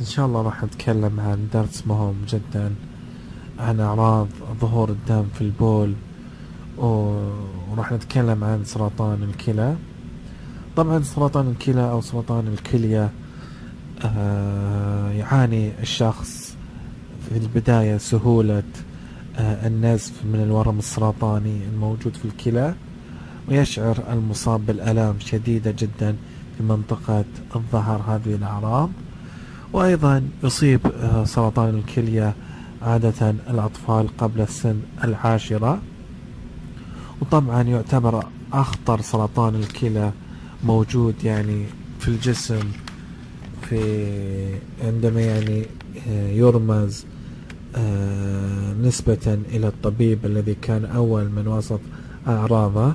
إن شاء الله راح نتكلم عن درس مهم جدا عن أعراض ظهور الدم في البول وراح نتكلم عن سرطان الكلى. طبعا سرطان الكلى أو سرطان الكلية آه، يعاني الشخص في البداية سهولة آه، النزف من الورم السرطاني الموجود في الكلى ويشعر المصاب بالآلام شديدة جدا في منطقة الظهر هذه الأعراض. وأيضا يصيب آه، سرطان الكلية عادة الأطفال قبل السن العاشرة. وطبعا يعتبر أخطر سرطان الكلى موجود يعني في الجسم في عندما يعني آه، يرمز آه، نسبة إلى الطبيب الذي كان أول من وصف أعراضه.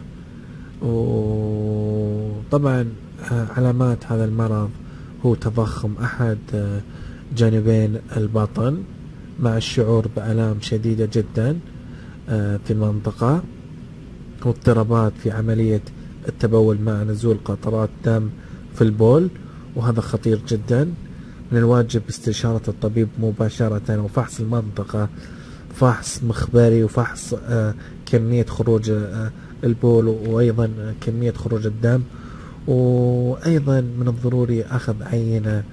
وطبعا علامات هذا المرض هو تضخم أحد جانبين البطن مع الشعور بآلام شديدة جدا آه، في المنطقة واضطرابات في عملية التبول مع نزول قطرات دم في البول وهذا خطير جدا. من الواجب استشارة الطبيب مباشرة وفحص المنطقة فحص مخبري وفحص آه، كمية خروج آه، البول وأيضا كمية خروج الدم. وأيضا من الضروري أخذ عينة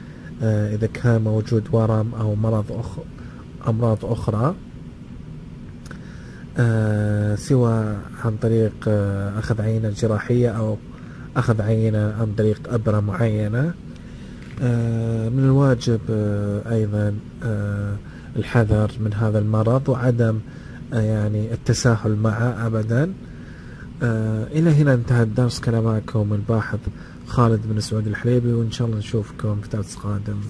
إذا كان موجود ورم أو مرض أخ أمراض أخرى آه سوى عن طريق آه أخذ عينة جراحية أو أخذ عينة عن طريق أبرة معينة. آه من الواجب آه أيضا آه الحذر من هذا المرض وعدم آه يعني التساهل معه أبدا. آه إلى هنا انتهى الدرس كان معكم الباحث خالد بن سعود الحليبي وإن شاء الله نشوفكم في درس قادم.